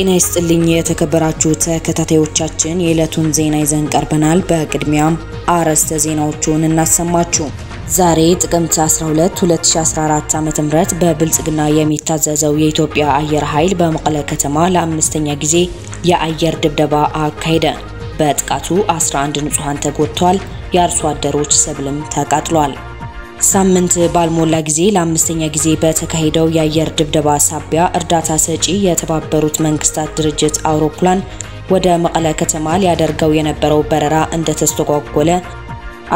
ጤና ይስጥልኝ የተከበራችሁ ተከታታዮቻችን፣ የዕለቱን ዜና ይዘን ቀርበናል። በቅድሚያም አርዕስተ ዜናዎቹን እናሰማችሁ። ዛሬ ጥቅምት 12 2014 ዓ.ም በብልጽግና የሚታዘዘው የኢትዮጵያ አየር ኃይል በመቀለ ከተማ ለአምስተኛ ጊዜ የአየር ድብደባ አካሄደ። በጥቃቱ 11 ንጹሐን ተጎድተዋል። የአርሶ አደሮች ሰብልም ተቃጥሏል። ሳምንት ባልሞላ ጊዜ ለአምስተኛ ጊዜ በተካሄደው የአየር ድብደባ ሳቢያ እርዳታ ሰጪ የተባበሩት መንግስታት ድርጅት አውሮፕላን ወደ መቀለ ከተማ ሊያደርገው የነበረው በረራ እንደተስተጓጎለ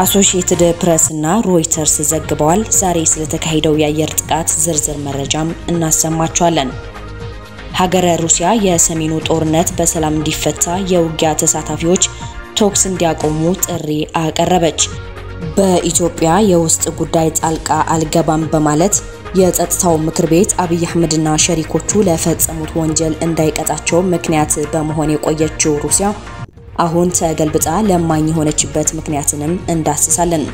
አሶሺየትድ ፕሬስ እና ሮይተርስ ዘግበዋል። ዛሬ ስለተካሄደው የአየር ጥቃት ዝርዝር መረጃም እናሰማቸዋለን። ሀገረ ሩሲያ የሰሜኑ ጦርነት በሰላም እንዲፈታ የውጊያ ተሳታፊዎች ተኩስ እንዲያቆሙ ጥሪ አቀረበች። በኢትዮጵያ የውስጥ ጉዳይ ጣልቃ አልገባም በማለት የጸጥታው ምክር ቤት አብይ አህመድና ሸሪኮቹ ለፈጸሙት ወንጀል እንዳይቀጣቸው ምክንያት በመሆን የቆየችው ሩሲያ አሁን ተገልብጣ ለማኝ የሆነችበት ምክንያትንም እንዳስሳለን።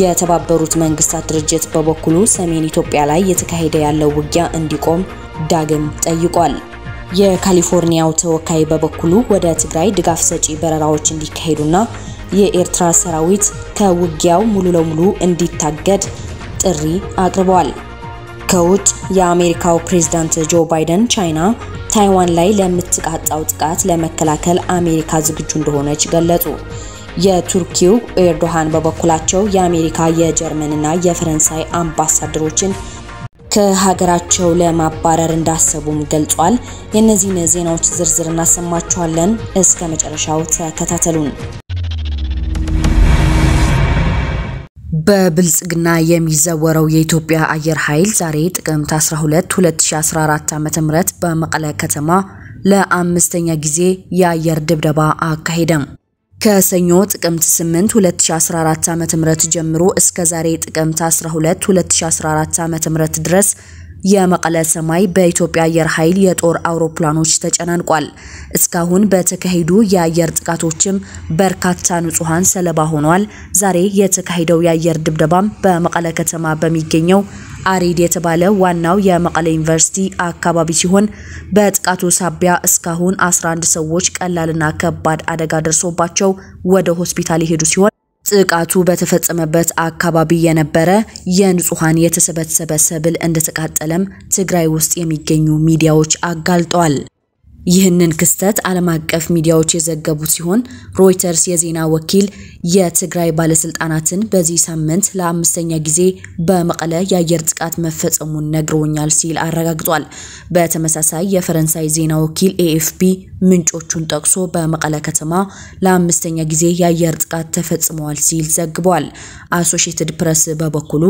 የተባበሩት መንግስታት ድርጅት በበኩሉ ሰሜን ኢትዮጵያ ላይ የተካሄደ ያለው ውጊያ እንዲቆም ዳግም ጠይቋል። የካሊፎርኒያው ተወካይ በበኩሉ ወደ ትግራይ ድጋፍ ሰጪ በረራዎች እንዲካሄዱና የኤርትራ ሰራዊት ከውጊያው ሙሉ ለሙሉ እንዲታገድ ጥሪ አቅርበዋል። ከውጭ የአሜሪካው ፕሬዝዳንት ጆ ባይደን ቻይና ታይዋን ላይ ለምትቃጣው ጥቃት ለመከላከል አሜሪካ ዝግጁ እንደሆነች ገለጹ። የቱርኪው ኤርዶሃን በበኩላቸው የአሜሪካ የጀርመንና የፈረንሳይ አምባሳደሮችን ከሀገራቸው ለማባረር እንዳሰቡም ገልጿል። የእነዚህን ዜናዎች ዝርዝር እናሰማችኋለን። እስከ መጨረሻው ተከታተሉን። በብልጽግና የሚዘወረው የኢትዮጵያ አየር ኃይል ዛሬ ጥቅምት 12 2014 ዓ.ም በመቀለ ከተማ ለአምስተኛ ጊዜ የአየር ድብደባ አካሄደም። ከሰኞ ጥቅምት 8 2014 ዓ.ም ጀምሮ እስከ ዛሬ ጥቅምት 12 2014 ዓ.ም ድረስ የመቀለ ሰማይ በኢትዮጵያ አየር ኃይል የጦር አውሮፕላኖች ተጨናንቋል። እስካሁን በተካሄዱ የአየር ጥቃቶችም በርካታ ንጹሐን ሰለባ ሆኗል። ዛሬ የተካሄደው የአየር ድብደባም በመቀለ ከተማ በሚገኘው አሪድ የተባለ ዋናው የመቀለ ዩኒቨርሲቲ አካባቢ ሲሆን በጥቃቱ ሳቢያ እስካሁን 11 ሰዎች ቀላልና ከባድ አደጋ ደርሶባቸው ወደ ሆስፒታል የሄዱ ሲሆን ጥቃቱ በተፈጸመበት አካባቢ የነበረ የንጹሐን የተሰበሰበ ሰብል እንደተቃጠለም ትግራይ ውስጥ የሚገኙ ሚዲያዎች አጋልጠዋል። ይህንን ክስተት ዓለም አቀፍ ሚዲያዎች የዘገቡ ሲሆን ሮይተርስ የዜና ወኪል የትግራይ ባለስልጣናትን በዚህ ሳምንት ለአምስተኛ ጊዜ በመቀለ የአየር ጥቃት መፈጸሙን ነግሮኛል ሲል አረጋግጧል። በተመሳሳይ የፈረንሳይ ዜና ወኪል ኤኤፍፒ ምንጮቹን ጠቅሶ በመቀለ ከተማ ለአምስተኛ ጊዜ የአየር ጥቃት ተፈጽመዋል ሲል ዘግቧል። አሶሺየትድ ፕሬስ በበኩሉ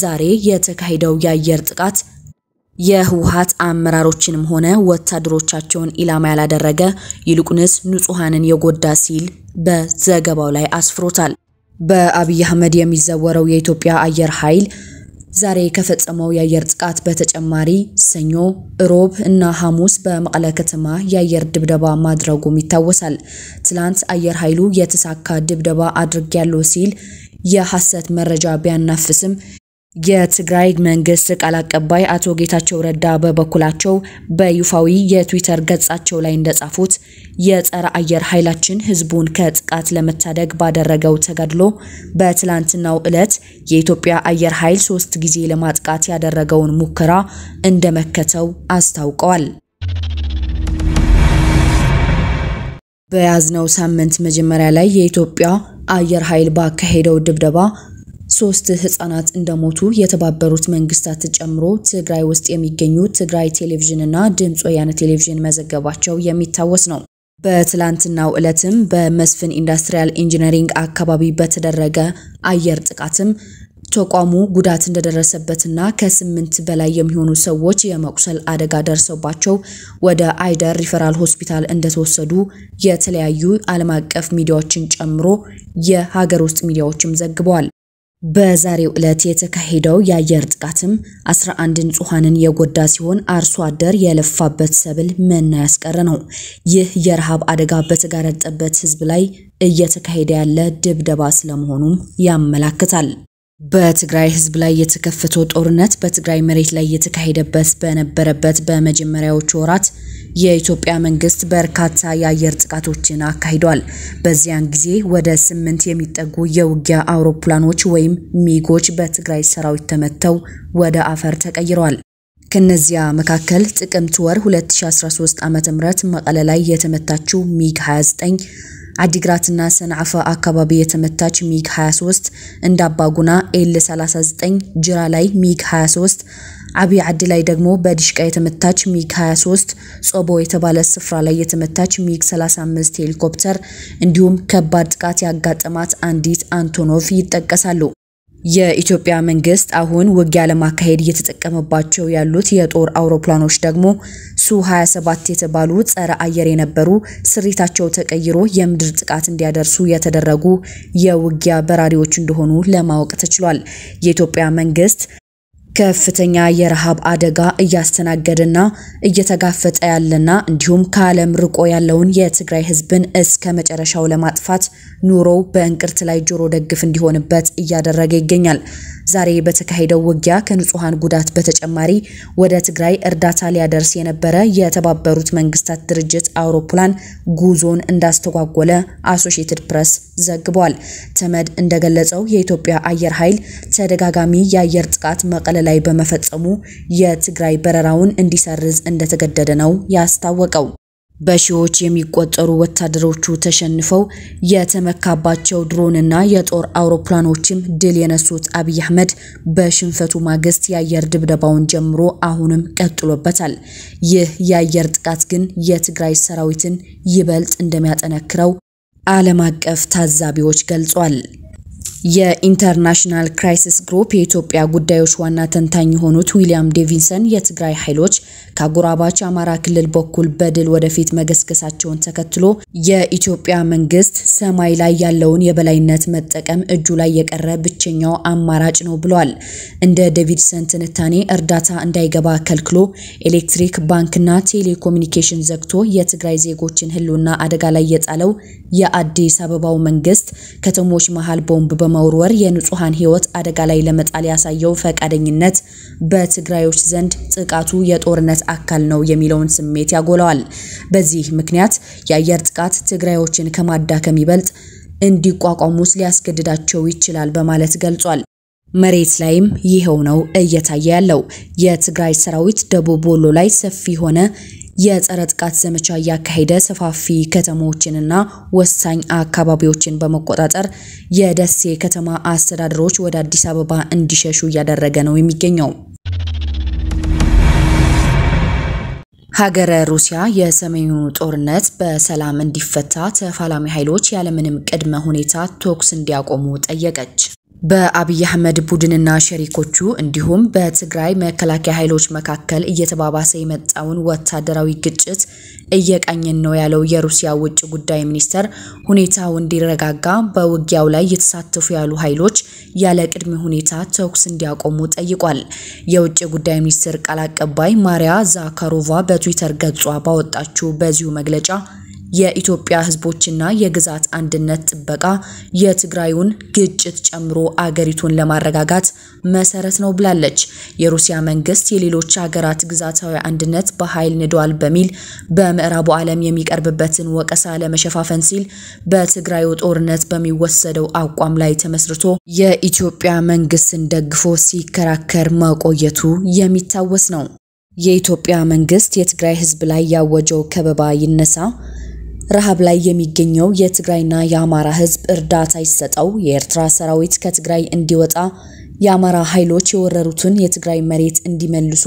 ዛሬ የተካሄደው የአየር ጥቃት የህወሓት አመራሮችንም ሆነ ወታደሮቻቸውን ኢላማ ያላደረገ ይልቁንስ ንጹሐንን የጎዳ ሲል በዘገባው ላይ አስፍሮታል። በአብይ አህመድ የሚዘወረው የኢትዮጵያ አየር ኃይል ዛሬ ከፈጸመው የአየር ጥቃት በተጨማሪ ሰኞ፣ እሮብ እና ሐሙስ በመቀለ ከተማ የአየር ድብደባ ማድረጉም ይታወሳል። ትላንት አየር ኃይሉ የተሳካ ድብደባ አድርጌያለሁ ሲል የሐሰት መረጃ ቢያናፍስም የትግራይ መንግስት ቃል አቀባይ አቶ ጌታቸው ረዳ በበኩላቸው በይፋዊ የትዊተር ገጻቸው ላይ እንደጻፉት የጸረ አየር ኃይላችን ህዝቡን ከጥቃት ለመታደግ ባደረገው ተጋድሎ በትላንትናው ዕለት የኢትዮጵያ አየር ኃይል ሶስት ጊዜ ለማጥቃት ያደረገውን ሙከራ እንደመከተው አስታውቀዋል። በያዝነው ሳምንት መጀመሪያ ላይ የኢትዮጵያ አየር ኃይል ባካሄደው ድብደባ ሶስት ህጻናት እንደሞቱ የተባበሩት መንግስታት ጨምሮ ትግራይ ውስጥ የሚገኙ ትግራይ ቴሌቪዥን እና ድምፅ ወያነ ቴሌቪዥን መዘገባቸው የሚታወስ ነው። በትላንትናው ዕለትም በመስፍን Industrial Engineering አካባቢ በተደረገ አየር ጥቃትም ተቋሙ ጉዳት እንደደረሰበትና ከስምንት በላይ የሚሆኑ ሰዎች የመቁሰል አደጋ ደርሰባቸው ወደ አይደር ሪፈራል ሆስፒታል እንደተወሰዱ የተለያዩ ዓለም አቀፍ ሚዲያዎችን ጨምሮ የሀገር ውስጥ ሚዲያዎችም ዘግበዋል። በዛሬው ዕለት የተካሄደው የአየር ጥቃትም 11 ንጹሐንን የጎዳ ሲሆን አርሶ አደር የለፋበት ሰብል መና ያስቀረ ነው። ይህ የረሃብ አደጋ በተጋረጠበት ህዝብ ላይ እየተካሄደ ያለ ድብደባ ስለመሆኑም ያመላክታል። በትግራይ ህዝብ ላይ የተከፈተው ጦርነት በትግራይ መሬት ላይ የተካሄደበት በነበረበት በመጀመሪያዎቹ ወራት የኢትዮጵያ መንግስት በርካታ የአየር ጥቃቶችን አካሂዷል። በዚያን ጊዜ ወደ ስምንት የሚጠጉ የውጊያ አውሮፕላኖች ወይም ሚጎች በትግራይ ሰራዊት ተመተው ወደ አፈር ተቀይረዋል። ከነዚያ መካከል ጥቅምት ወር 2013 ዓ.ም መቀለ ላይ የተመታችው ሚግ 29 አዲግራትና ሰንዓፈ አካባቢ የተመታች ሚግ 23 እንደ አባጉና ኤል 39 ጅራ ላይ ሚግ 23 አብይ ዓዲ ላይ ደግሞ በዲሽቃ የተመታች ሚግ 23 ጾቦ የተባለ ስፍራ ላይ የተመታች ሚግ 35 ሄሊኮፕተር እንዲሁም ከባድ ጥቃት ያጋጠማት አንዲት አንቶኖቭ ይጠቀሳሉ። የኢትዮጵያ መንግስት አሁን ውጊያ ለማካሄድ እየተጠቀመባቸው ያሉት የጦር አውሮፕላኖች ደግሞ ሱ 27 የተባሉ ጸረ አየር የነበሩ ስሪታቸው ተቀይሮ የምድር ጥቃት እንዲያደርሱ የተደረጉ የውጊያ በራሪዎች እንደሆኑ ለማወቅ ተችሏል። የኢትዮጵያ መንግስት ከፍተኛ የረሃብ አደጋ እያስተናገደና እየተጋፈጠ ያለና እንዲሁም ከዓለም ርቆ ያለውን የትግራይ ህዝብን እስከ መጨረሻው ለማጥፋት ኑሮው በእንቅርት ላይ ጆሮ ደግፍ እንዲሆንበት እያደረገ ይገኛል። ዛሬ በተካሄደው ውጊያ ከንጹሐን ጉዳት በተጨማሪ ወደ ትግራይ እርዳታ ሊያደርስ የነበረ የተባበሩት መንግስታት ድርጅት አውሮፕላን ጉዞን እንዳስተጓጎለ አሶሺየትድ ፕሬስ ዘግቧል። ተመድ እንደገለጸው የኢትዮጵያ አየር ኃይል ተደጋጋሚ የአየር ጥቃት መቀለ ላይ በመፈጸሙ የትግራይ በረራውን እንዲሰርዝ እንደተገደደ ነው ያስታወቀው። በሺዎች የሚቆጠሩ ወታደሮቹ ተሸንፈው የተመካባቸው ድሮንና የጦር አውሮፕላኖችም ድል የነሱት አብይ አህመድ በሽንፈቱ ማግስት የአየር ድብደባውን ጀምሮ አሁንም ቀጥሎበታል። ይህ የአየር ጥቃት ግን የትግራይ ሰራዊትን ይበልጥ እንደሚያጠነክረው ዓለም አቀፍ ታዛቢዎች ገልጿል። የኢንተርናሽናል ክራይሲስ ግሩፕ የኢትዮጵያ ጉዳዮች ዋና ተንታኝ የሆኑት ዊሊያም ዴቪንሰን የትግራይ ኃይሎች ከአጎራባች አማራ ክልል በኩል በድል ወደፊት መገስገሳቸውን ተከትሎ የኢትዮጵያ መንግስት ሰማይ ላይ ያለውን የበላይነት መጠቀም እጁ ላይ የቀረ ብቸኛው አማራጭ ነው ብለዋል። እንደ ዴቪንሰን ትንታኔ እርዳታ እንዳይገባ ከልክሎ ኤሌክትሪክ፣ ባንክና ቴሌኮሙኒኬሽን ዘግቶ የትግራይ ዜጎችን ሕልውና አደጋ ላይ የጣለው የአዲስ አበባው መንግስት ከተሞች መሃል ቦምብ በመወርወር የንጹሐን ህይወት አደጋ ላይ ለመጣል ያሳየው ፈቃደኝነት በትግራዮች ዘንድ ጥቃቱ የጦርነት አካል ነው የሚለውን ስሜት ያጎለዋል። በዚህ ምክንያት የአየር ጥቃት ትግራዮችን ከማዳከም ይበልጥ እንዲቋቋሙስ ሊያስገድዳቸው ይችላል በማለት ገልጿል። መሬት ላይም ይኸው ነው እየታየ ያለው። የትግራይ ሰራዊት ደቡብ ወሎ ላይ ሰፊ ሆነ የጸረ ጥቃት ዘመቻ እያካሄደ ሰፋፊ ከተሞችንና ወሳኝ አካባቢዎችን በመቆጣጠር የደሴ ከተማ አስተዳደሮች ወደ አዲስ አበባ እንዲሸሹ እያደረገ ነው የሚገኘው። ሀገረ ሩሲያ የሰሜኑ ጦርነት በሰላም እንዲፈታ ተፋላሚ ኃይሎች ያለምንም ቅድመ ሁኔታ ተኩስ እንዲያቆሙ ጠየቀች። በአብይ አህመድ ቡድንና ሸሪኮቹ እንዲሁም በትግራይ መከላከያ ኃይሎች መካከል እየተባባሰ የመጣውን ወታደራዊ ግጭት እየቃኘን ነው ያለው የሩሲያ ውጭ ጉዳይ ሚኒስተር ሁኔታው እንዲረጋጋ በውጊያው ላይ የተሳተፉ ያሉ ኃይሎች ያለ ቅድመ ሁኔታ ተኩስ እንዲያቆሙ ጠይቋል። የውጭ ጉዳይ ሚኒስትር ቃል አቀባይ ማሪያ ዛካሮቫ በትዊተር ገጿ ባወጣችው በዚሁ መግለጫ የኢትዮጵያ ሕዝቦችና የግዛት አንድነት ጥበቃ የትግራዩን ግጭት ጨምሮ አገሪቱን ለማረጋጋት መሰረት ነው ብላለች። የሩሲያ መንግስት የሌሎች ሀገራት ግዛታዊ አንድነት በኃይል ንዷል በሚል በምዕራቡ ዓለም የሚቀርብበትን ወቀሳ ለመሸፋፈን ሲል በትግራዩ ጦርነት በሚወሰደው አቋም ላይ ተመስርቶ የኢትዮጵያ መንግስትን ደግፎ ሲከራከር መቆየቱ የሚታወስ ነው። የኢትዮጵያ መንግስት የትግራይ ህዝብ ላይ ያወጀው ከበባ ይነሳ ረሃብ ላይ የሚገኘው የትግራይና የአማራ ህዝብ እርዳታ ይሰጠው፣ የኤርትራ ሰራዊት ከትግራይ እንዲወጣ፣ የአማራ ኃይሎች የወረሩትን የትግራይ መሬት እንዲመልሱ፣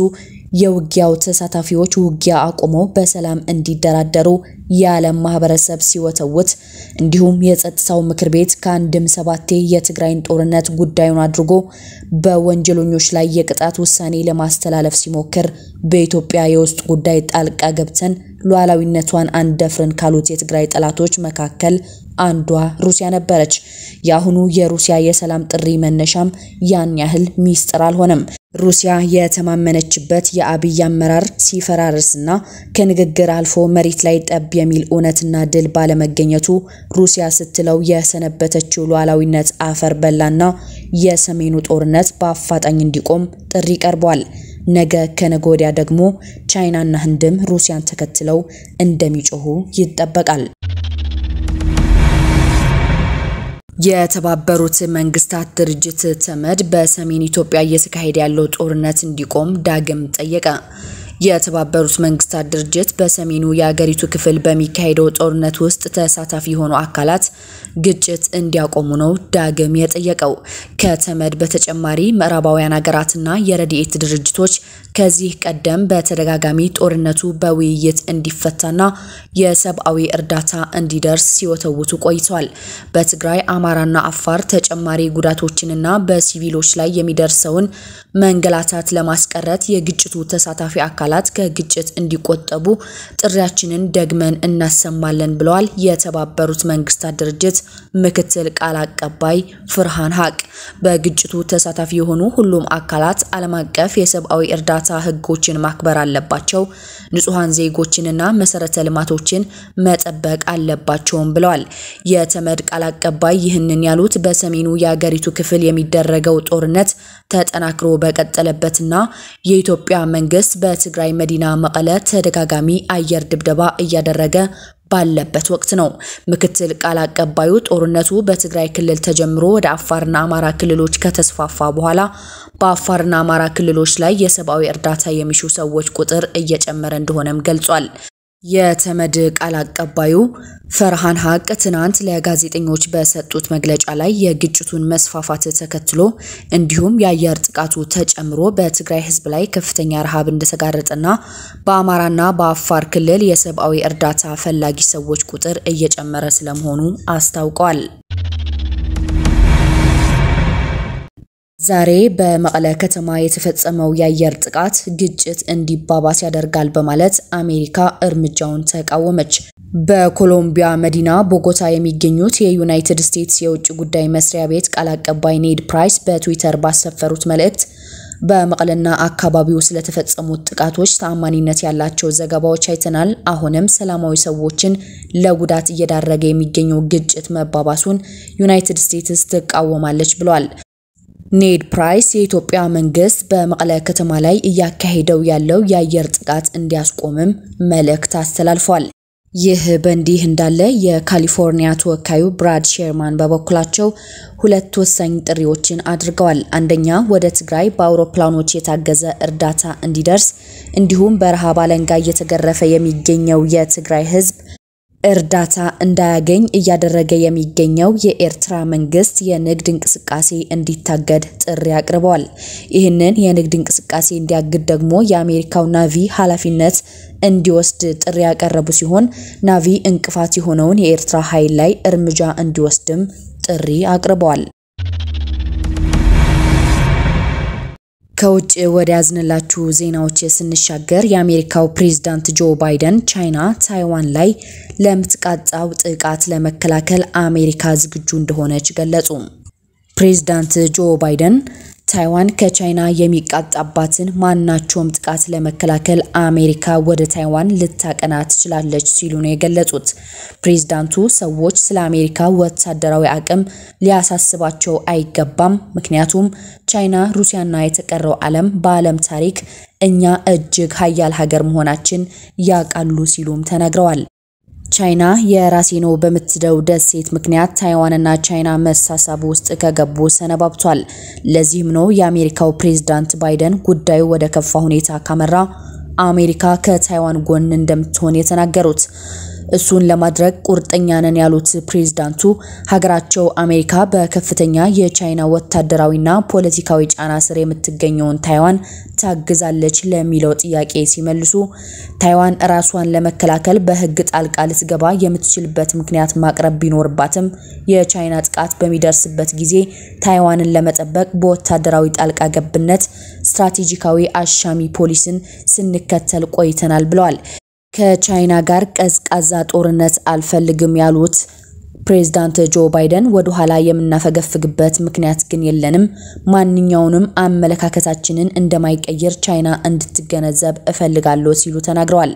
የውጊያው ተሳታፊዎች ውጊያ አቁመው በሰላም እንዲደራደሩ የዓለም ማህበረሰብ ሲወተውት፣ እንዲሁም የጸጥታው ምክር ቤት ከአንድም ሰባቴ የትግራይን ጦርነት ጉዳዩን አድርጎ በወንጀለኞች ላይ የቅጣት ውሳኔ ለማስተላለፍ ሲሞክር በኢትዮጵያ የውስጥ ጉዳይ ጣልቃ ገብተን ሉዓላዊነቷን አንደፍርን ካሉት የትግራይ ጠላቶች መካከል አንዷ ሩሲያ ነበረች። የአሁኑ የሩሲያ የሰላም ጥሪ መነሻም ያን ያህል ሚስጥር አልሆነም። ሩሲያ የተማመነችበት የአብይ አመራር ሲፈራርስና ከንግግር አልፎ መሬት ላይ ጠብ የሚል እውነትና ድል ባለመገኘቱ ሩሲያ ስትለው የሰነበተችው ሉዓላዊነት አፈር በላና የሰሜኑ ጦርነት በአፋጣኝ እንዲቆም ጥሪ ቀርቧል። ነገ ከነገ ወዲያ ደግሞ ቻይናና ህንድም ሩሲያን ተከትለው እንደሚጮሁ ይጠበቃል። የተባበሩት መንግስታት ድርጅት ተመድ በሰሜን ኢትዮጵያ እየተካሄደ ያለው ጦርነት እንዲቆም ዳግም ጠየቀ። የተባበሩት መንግስታት ድርጅት በሰሜኑ የአገሪቱ ክፍል በሚካሄደው ጦርነት ውስጥ ተሳታፊ የሆኑ አካላት ግጭት እንዲያቆሙ ነው ዳግም የጠየቀው። ከተመድ በተጨማሪ ምዕራባውያን ሀገራትና የረድኤት ድርጅቶች ከዚህ ቀደም በተደጋጋሚ ጦርነቱ በውይይት እንዲፈታና የሰብአዊ እርዳታ እንዲደርስ ሲወተውቱ ቆይተዋል። በትግራይ አማራና አፋር ተጨማሪ ጉዳቶችንና በሲቪሎች ላይ የሚደርሰውን መንገላታት ለማስቀረት የግጭቱ ተሳታፊ አካላት ከግጭት እንዲቆጠቡ ጥሪያችንን ደግመን እናሰማለን ብለዋል የተባበሩት መንግስታት ድርጅት ምክትል ቃል አቀባይ ፍርሃን ሀቅ። በግጭቱ ተሳታፊ የሆኑ ሁሉም አካላት ዓለም አቀፍ የሰብአዊ እርዳታ ህጎችን ማክበር አለባቸው፣ ንጹሐን ዜጎችንና መሰረተ ልማቶችን መጠበቅ አለባቸውም ብለዋል። የተመድ ቃል አቀባይ ይህንን ያሉት በሰሜኑ የአገሪቱ ክፍል የሚደረገው ጦርነት ተጠናክሮ በቀጠለበትና የኢትዮጵያ መንግስት በትግራይ መዲና መቀለ ተደጋጋሚ አየር ድብደባ እያደረገ ባለበት ወቅት ነው። ምክትል ቃል አቀባዩ ጦርነቱ በትግራይ ክልል ተጀምሮ ወደ አፋርና አማራ ክልሎች ከተስፋፋ በኋላ በአፋርና አማራ ክልሎች ላይ የሰብአዊ እርዳታ የሚሹ ሰዎች ቁጥር እየጨመረ እንደሆነም ገልጿል። የተመድ ቃል አቀባዩ ፈርሃን ሀቅ ትናንት ለጋዜጠኞች በሰጡት መግለጫ ላይ የግጭቱን መስፋፋት ተከትሎ እንዲሁም የአየር ጥቃቱ ተጨምሮ በትግራይ ሕዝብ ላይ ከፍተኛ ረሃብ እንደተጋረጠና በአማራና በአፋር ክልል የሰብአዊ እርዳታ ፈላጊ ሰዎች ቁጥር እየጨመረ ስለመሆኑ አስታውቀዋል። ዛሬ በመቀለ ከተማ የተፈጸመው የአየር ጥቃት ግጭት እንዲባባስ ያደርጋል በማለት አሜሪካ እርምጃውን ተቃወመች። በኮሎምቢያ መዲና ቦጎታ የሚገኙት የዩናይትድ ስቴትስ የውጭ ጉዳይ መስሪያ ቤት ቃል አቀባይ ኔድ ፕራይስ በትዊተር ባሰፈሩት መልእክት በመቀለና አካባቢው ስለተፈጸሙት ጥቃቶች ተአማኒነት ያላቸው ዘገባዎች አይተናል። አሁንም ሰላማዊ ሰዎችን ለጉዳት እየዳረገ የሚገኘው ግጭት መባባሱን ዩናይትድ ስቴትስ ትቃወማለች ብሏል። ኔድ ፕራይስ የኢትዮጵያ መንግስት በመቀለ ከተማ ላይ እያካሄደው ያለው የአየር ጥቃት እንዲያስቆምም መልእክት አስተላልፏል። ይህ በእንዲህ እንዳለ የካሊፎርኒያ ተወካዩ ብራድ ሼርማን በበኩላቸው ሁለት ወሳኝ ጥሪዎችን አድርገዋል። አንደኛ ወደ ትግራይ በአውሮፕላኖች የታገዘ እርዳታ እንዲደርስ እንዲሁም በረሃብ አለንጋ እየተገረፈ የሚገኘው የትግራይ ሕዝብ እርዳታ እንዳያገኝ እያደረገ የሚገኘው የኤርትራ መንግስት የንግድ እንቅስቃሴ እንዲታገድ ጥሪ አቅርበዋል። ይህንን የንግድ እንቅስቃሴ እንዲያግድ ደግሞ የአሜሪካው ናቪ ኃላፊነት እንዲወስድ ጥሪ ያቀረቡ ሲሆን ናቪ እንቅፋት የሆነውን የኤርትራ ኃይል ላይ እርምጃ እንዲወስድም ጥሪ አቅርበዋል። ከውጭ ወደ ያዝንላችሁ ዜናዎች ስንሻገር የአሜሪካው ፕሬዝዳንት ጆ ባይደን ቻይና ታይዋን ላይ ለምትቃጣው ጥቃት ለመከላከል አሜሪካ ዝግጁ እንደሆነች ገለጹ። ፕሬዝዳንት ጆ ባይደን ታይዋን ከቻይና የሚቃጣባትን ማናቸውም ጥቃት ለመከላከል አሜሪካ ወደ ታይዋን ልታቀና ትችላለች ሲሉ ነው የገለጹት። ፕሬዝዳንቱ ሰዎች ስለ አሜሪካ ወታደራዊ አቅም ሊያሳስባቸው አይገባም፣ ምክንያቱም ቻይና፣ ሩሲያና የተቀረው ዓለም በዓለም ታሪክ እኛ እጅግ ሀያል ሀገር መሆናችን ያውቃሉ ሲሉም ተናግረዋል። ቻይና የራሴ ነው በምትለው ደሴት ምክንያት ታይዋንና ቻይና መሳሳብ ውስጥ ከገቡ ሰነባብቷል። ለዚህም ነው የአሜሪካው ፕሬዝዳንት ባይደን ጉዳዩ ወደ ከፋ ሁኔታ ካመራ አሜሪካ ከታይዋን ጎን እንደምትሆን የተናገሩት። እሱን ለማድረግ ቁርጠኛ ነን ያሉት ፕሬዝዳንቱ ሀገራቸው አሜሪካ በከፍተኛ የቻይና ወታደራዊና ፖለቲካዊ ጫና ስር የምትገኘውን ታይዋን ታግዛለች ለሚለው ጥያቄ ሲመልሱ ታይዋን ራሷን ለመከላከል በሕግ ጣልቃ ልትገባ የምትችልበት ምክንያት ማቅረብ ቢኖርባትም የቻይና ጥቃት በሚደርስበት ጊዜ ታይዋንን ለመጠበቅ በወታደራዊ ጣልቃ ገብነት ስትራቴጂካዊ አሻሚ ፖሊስን ስንከተል ቆይተናል ብለዋል። ከቻይና ጋር ቀዝቃዛ ጦርነት አልፈልግም ያሉት ፕሬዝዳንት ጆ ባይደን ወደ ኋላ የምናፈገፍግበት ምክንያት ግን የለንም። ማንኛውንም አመለካከታችንን እንደማይቀይር ቻይና እንድትገነዘብ እፈልጋለሁ ሲሉ ተናግረዋል።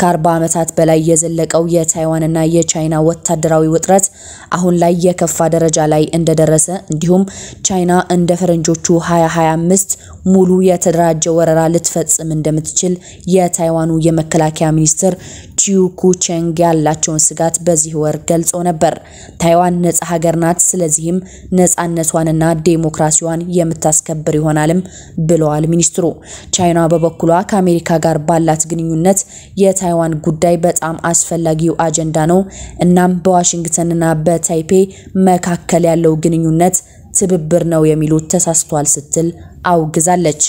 ከአርባ ዓመታት በላይ የዘለቀው የታይዋንና የቻይና ወታደራዊ ውጥረት አሁን ላይ የከፋ ደረጃ ላይ እንደደረሰ እንዲሁም ቻይና እንደ ፈረንጆቹ 2025 ሙሉ የተደራጀ ወረራ ልትፈጽም እንደምትችል የታይዋኑ የመከላከያ ሚኒስትር ቺዩ ኩቼንግ ያላቸውን ስጋት በዚህ ወር ገልጸው ነበር። ታይዋን ነጻ ሀገር ናት፣ ስለዚህም ነጻነቷንና ዴሞክራሲዋን የምታስከብር ይሆናልም ብለዋል ሚኒስትሩ። ቻይና በበኩሏ ከአሜሪካ ጋር ባላት ግንኙነት የታይዋን ጉዳይ በጣም አስፈላጊው አጀንዳ ነው። እናም በዋሽንግተንና በታይፔ መካከል ያለው ግንኙነት ትብብር ነው የሚሉት ተሳስቷል ስትል አውግዛለች።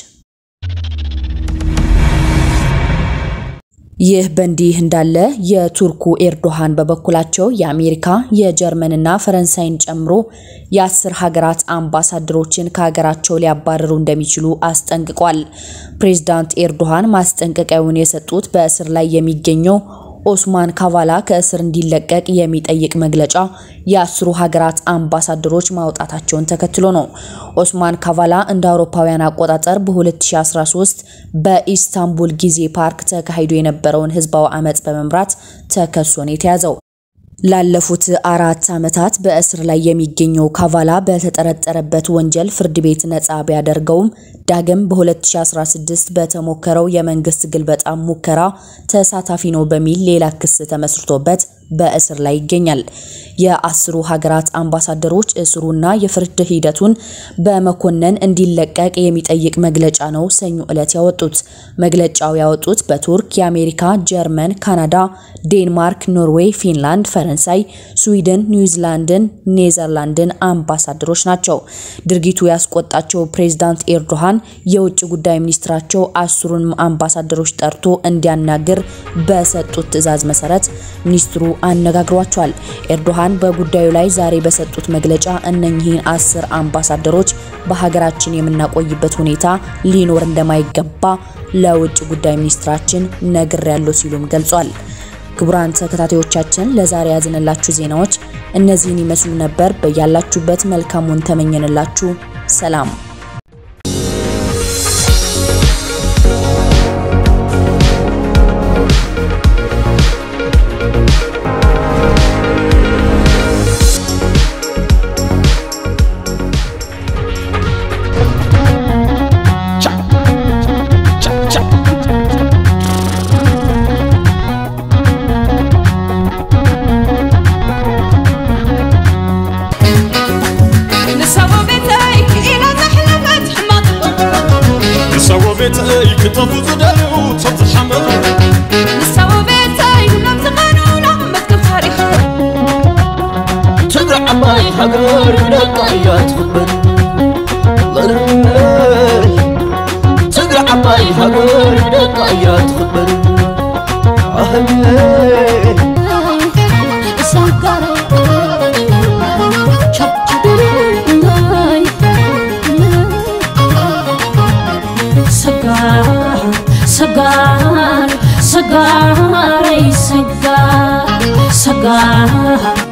ይህ በእንዲህ እንዳለ የቱርኩ ኤርዶሃን በበኩላቸው የአሜሪካ የጀርመንና ፈረንሳይን ጨምሮ የአስር ሀገራት አምባሳደሮችን ከሀገራቸው ሊያባረሩ እንደሚችሉ አስጠንቅቋል። ፕሬዝዳንት ኤርዶሃን ማስጠንቀቂያውን የሰጡት በእስር ላይ የሚገኘው ኦስማን ካቫላ ከእስር እንዲለቀቅ የሚጠይቅ መግለጫ የአስሩ ሀገራት አምባሳደሮች ማውጣታቸውን ተከትሎ ነው። ኦስማን ካቫላ እንደ አውሮፓውያን አቆጣጠር በ2013 በኢስታንቡል ጊዜ ፓርክ ተካሂዶ የነበረውን ህዝባዊ አመፅ በመምራት ተከሶ ነው የተያዘው። ላለፉት አራት ዓመታት በእስር ላይ የሚገኘው ካቫላ በተጠረጠረበት ወንጀል ፍርድ ቤት ነጻ ቢያደርገውም ዳግም በ2016 በተሞከረው የመንግስት ግልበጣ ሙከራ ተሳታፊ ነው በሚል ሌላ ክስ ተመስርቶበት በእስር ላይ ይገኛል። የአስሩ ሀገራት አምባሳደሮች እስሩና የፍርድ ሂደቱን በመኮነን እንዲለቀቅ የሚጠይቅ መግለጫ ነው ሰኞ ዕለት ያወጡት። መግለጫው ያወጡት በቱርክ፣ የአሜሪካ፣ ጀርመን፣ ካናዳ፣ ዴንማርክ፣ ኖርዌይ፣ ፊንላንድ፣ ፈረንሳይ፣ ስዊድን፣ ኒውዚላንድን፣ ኔዘርላንድን አምባሳደሮች ናቸው። ድርጊቱ ያስቆጣቸው ፕሬዝዳንት ኤርዶሃን የውጭ ጉዳይ ሚኒስትራቸው አስሩንም አምባሳደሮች ጠርቶ እንዲያናግር በሰጡት ትዕዛዝ መሰረት ሚኒስትሩ አነጋግሯቸዋል። ኤርዶሃን በጉዳዩ ላይ ዛሬ በሰጡት መግለጫ እነኚህን አስር አምባሳደሮች በሀገራችን የምናቆይበት ሁኔታ ሊኖር እንደማይገባ ለውጭ ጉዳይ ሚኒስትራችን ነግሬያለሁ ሲሉም ገልጿል። ክቡራን ተከታታዮቻችን ለዛሬ ያዝንላችሁ ዜናዎች እነዚህን ይመስሉ ነበር። በያላችሁበት መልካሙን ተመኘንላችሁ። ሰላም ዓባይ ሃገር ደቃ እያ ትኽበር ትግራይ ዓባይ ሃገር ደቃ እያ ትኽበር ሰጋር ሰጋረይ ሰጋር ሰጋር ኣነስ